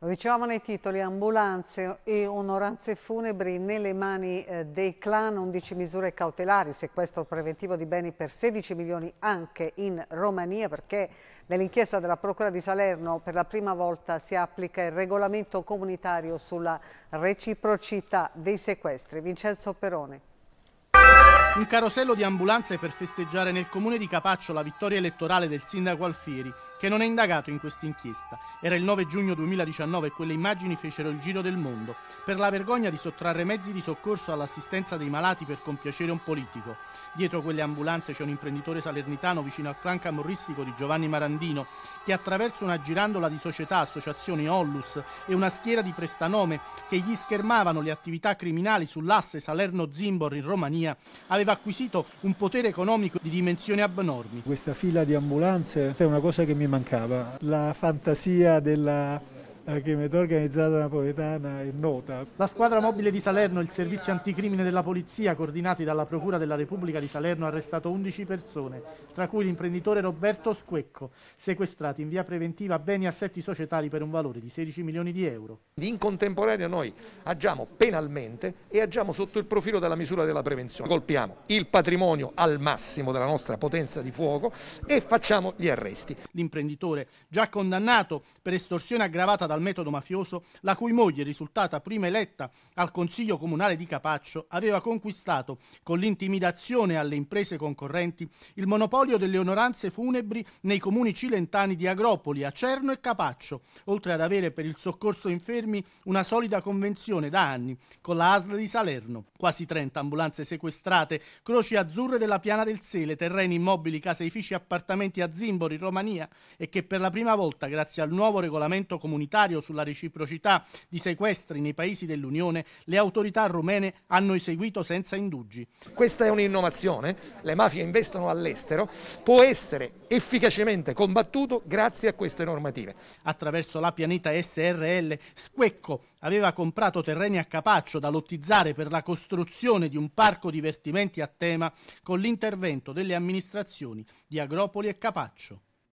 Lo dicevamo nei titoli, ambulanze e onoranze funebri nelle mani eh, dei clan, 11 misure cautelari, sequestro preventivo di beni per 16 milioni anche in Romania perché nell'inchiesta della Procura di Salerno per la prima volta si applica il regolamento comunitario sulla reciprocità dei sequestri. Vincenzo Perone. Un carosello di ambulanze per festeggiare nel comune di Capaccio la vittoria elettorale del sindaco Alfieri, che non è indagato in questa inchiesta. Era il 9 giugno 2019 e quelle immagini fecero il giro del mondo, per la vergogna di sottrarre mezzi di soccorso all'assistenza dei malati per compiacere un politico. Dietro quelle ambulanze c'è un imprenditore salernitano vicino al clan camorristico di Giovanni Marandino, che attraverso una girandola di società, associazioni Ollus e una schiera di prestanome che gli schermavano le attività criminali sull'asse Salerno-Zimbor in Romania, aveva acquisito un potere economico di dimensioni abnormi. Questa fila di ambulanze è una cosa che mi mancava, la fantasia della la criminalità organizzata napoletana è nota. La squadra mobile di Salerno e il servizio anticrimine della polizia, coordinati dalla Procura della Repubblica di Salerno, ha arrestato 11 persone, tra cui l'imprenditore Roberto Squecco, sequestrati in via preventiva beni e assetti societari per un valore di 16 milioni di euro. In contemporanea noi agiamo penalmente e agiamo sotto il profilo della misura della prevenzione. Colpiamo il patrimonio al massimo della nostra potenza di fuoco e facciamo gli arresti. L'imprenditore, già condannato per estorsione aggravata dal dal metodo mafioso, la cui moglie, risultata prima eletta al Consiglio Comunale di Capaccio, aveva conquistato, con l'intimidazione alle imprese concorrenti, il monopolio delle onoranze funebri nei comuni cilentani di Agropoli, Acerno e Capaccio, oltre ad avere per il soccorso infermi una solida convenzione da anni con la ASL di Salerno. Quasi 30 ambulanze sequestrate, croci azzurre della Piana del Sele, terreni immobili, caseifici appartamenti a Zimbori, Romania e che per la prima volta, grazie al nuovo regolamento comunitario, comunitario sulla reciprocità di sequestri nei paesi dell'Unione, le autorità rumene hanno eseguito senza indugi. Questa è un'innovazione, le mafie investono all'estero, può essere efficacemente combattuto grazie a queste normative. Attraverso la pianeta SRL, Squecco aveva comprato terreni a Capaccio da lottizzare per la costruzione di un parco divertimenti a tema con l'intervento delle amministrazioni di Agropoli e Capaccio.